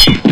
shit.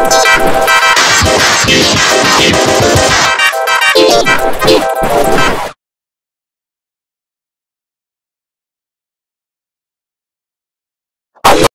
イエイイエイ!